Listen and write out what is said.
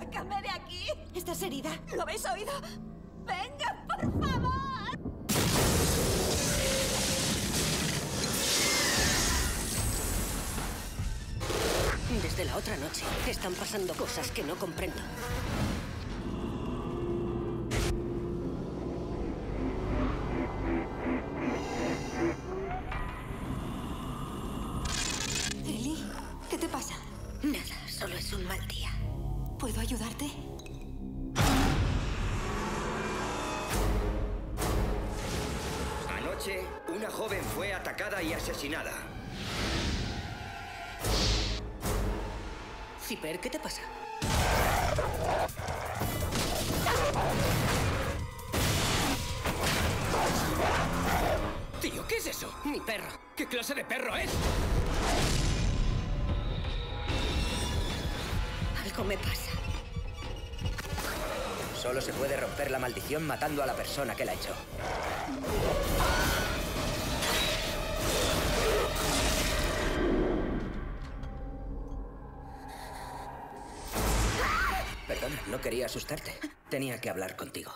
¡Sácame de aquí! ¿Estás herida? ¿Lo habéis oído? ¡Venga, por favor! Desde la otra noche están pasando cosas que no comprendo. Ellie, ¿qué te pasa? Nada, solo es un mal día. ¿Puedo ayudarte? Anoche, una joven fue atacada y asesinada. Zipper, ¿qué te pasa? Tío, ¿qué es eso? Mi perro. ¿Qué clase de perro es? Algo me pasa. Solo se puede romper la maldición matando a la persona que la echó. Perdona, no quería asustarte. Tenía que hablar contigo.